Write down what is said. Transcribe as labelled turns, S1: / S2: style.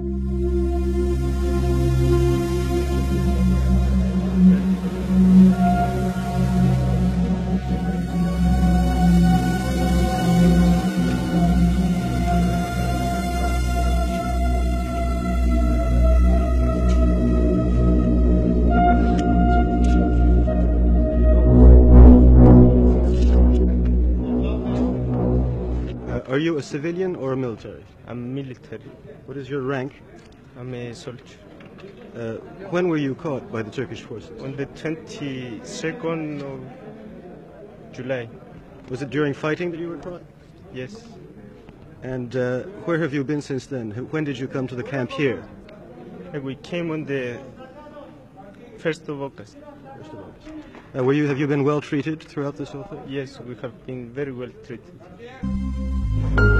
S1: Uh, are you a civilian or a military?
S2: I'm military.
S1: What is your rank?
S2: I'm a soldier.
S1: Uh, when were you caught by the Turkish forces?
S2: On the 22nd of July,
S1: Was it during fighting that you were caught?
S2: yes.
S1: And uh, where have you been since then? When did you come to the camp here?
S2: And we came on the 1st of August.
S1: Uh, were you, have you been well treated throughout this whole thing?
S2: Yes, we have been very well treated thank you